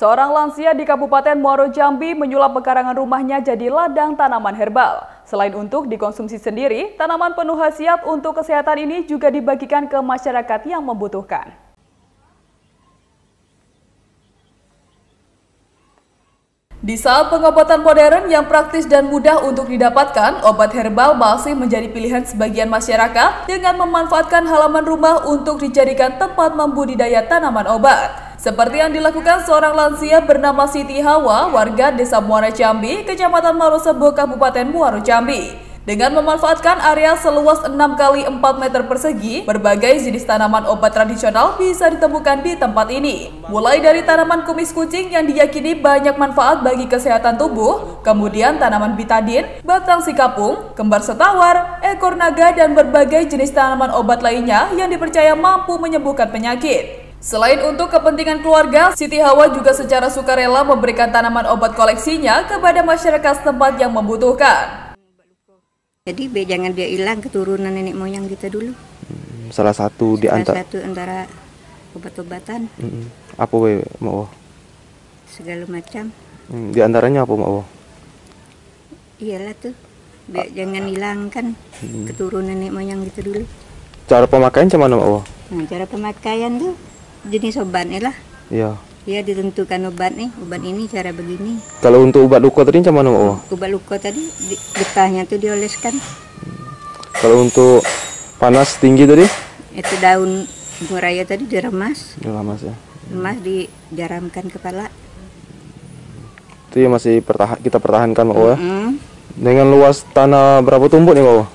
Seorang lansia di Kabupaten Muaro Jambi menyulap pekarangan rumahnya jadi ladang tanaman herbal. Selain untuk dikonsumsi sendiri, tanaman penuh khasiat untuk kesehatan ini juga dibagikan ke masyarakat yang membutuhkan. Di saat pengobatan modern yang praktis dan mudah untuk didapatkan, obat herbal masih menjadi pilihan sebagian masyarakat dengan memanfaatkan halaman rumah untuk dijadikan tempat membudidaya tanaman obat. Seperti yang dilakukan seorang lansia bernama Siti Hawa, warga Desa Muara Jambi, Kecamatan Marosebo, Kabupaten Muaro Jambi. Dengan memanfaatkan area seluas 6 kali 4 meter persegi, berbagai jenis tanaman obat tradisional bisa ditemukan di tempat ini. Mulai dari tanaman kumis kucing yang diyakini banyak manfaat bagi kesehatan tubuh, kemudian tanaman bitadin, batang sikapung, kembar setawar, ekor naga, dan berbagai jenis tanaman obat lainnya yang dipercaya mampu menyembuhkan penyakit. Selain untuk kepentingan keluarga, Siti Hawa juga secara sukarela memberikan tanaman obat koleksinya kepada masyarakat setempat yang membutuhkan. Jadi jangan dia hilang keturunan nenek moyang kita dulu. Hmm, salah satu di antara satu antara obat-obatan. Hmm, apa we mau? Segala macam. Hmm, di antaranya apa mau? Iyalah tuh. Biar ah. jangan hilangkan hmm. keturunan nenek moyang kita dulu. Cara pemakaian cuman mau? Nah, cara pemakaian tuh jenis obatnya lah. Iya. Iya ditentukan obat nih, obat ini cara begini. Kalau untuk obat luka tadi macam mana, Oh? Obat luka tadi getahnya tuh dioleskan. Kalau untuk panas tinggi tadi? Itu daun bunga raya tadi diremas. Diremas ya. Remas dijaramkan kepala. Itu ya masih pertahan kita pertahankan, Mbak mm -hmm. Dengan luas tanah berapa tumbuk nih, Mbak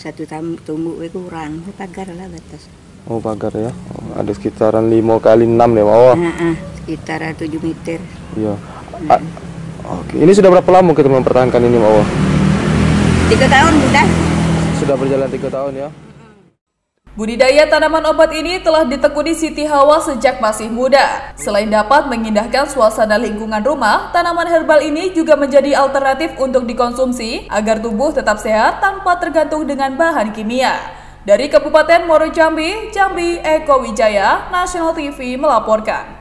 Satu tumbuk itu kurang, pagar lah batas. Oh pagar ya. Oh, ada sekitaran 5 kali 6 ya, Oh. Uh, uh, sekitar 7 meter. Iya. Uh. Oke, ini sudah berapa lama kita mempertahankan ini, Mawar? Tiga tahun sudah. Sudah berjalan tiga tahun ya. Budidaya tanaman obat ini telah ditekuni Siti Hawa sejak masih muda. Selain dapat mengindahkan suasana lingkungan rumah, tanaman herbal ini juga menjadi alternatif untuk dikonsumsi agar tubuh tetap sehat tanpa tergantung dengan bahan kimia. Dari Kabupaten Muaro Jambi, Jambi Eko Wijaya, National TV melaporkan.